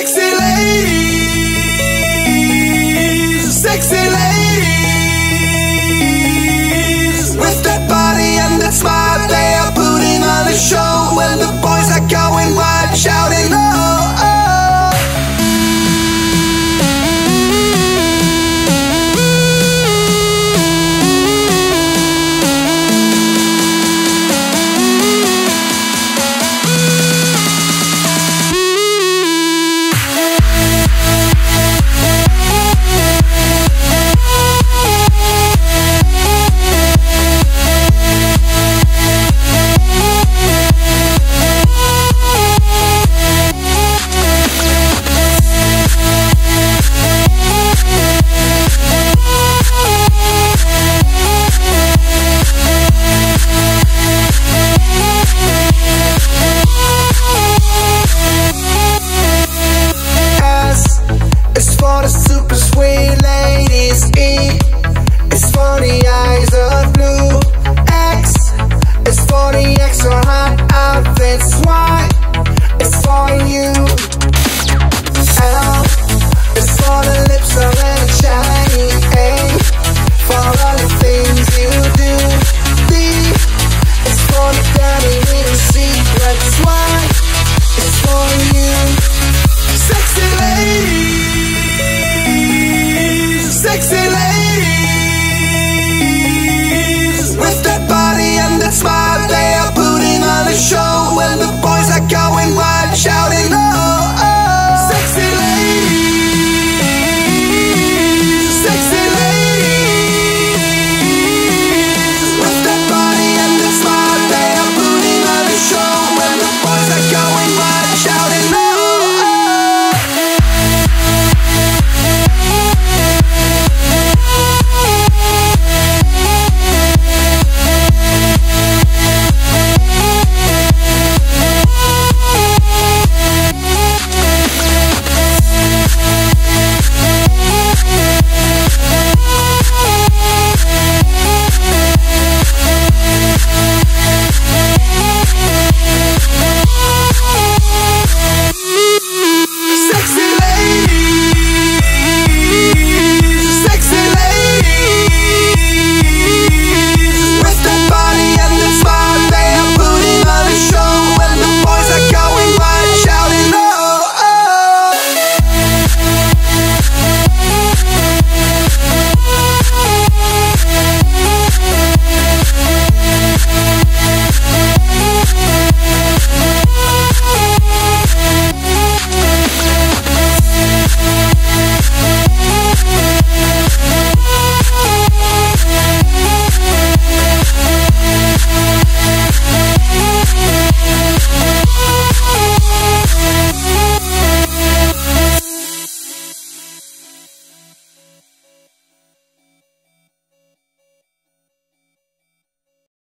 Sexy ladies, sexy ladies. It's funny eyes of blue X It's hot outfits. Why?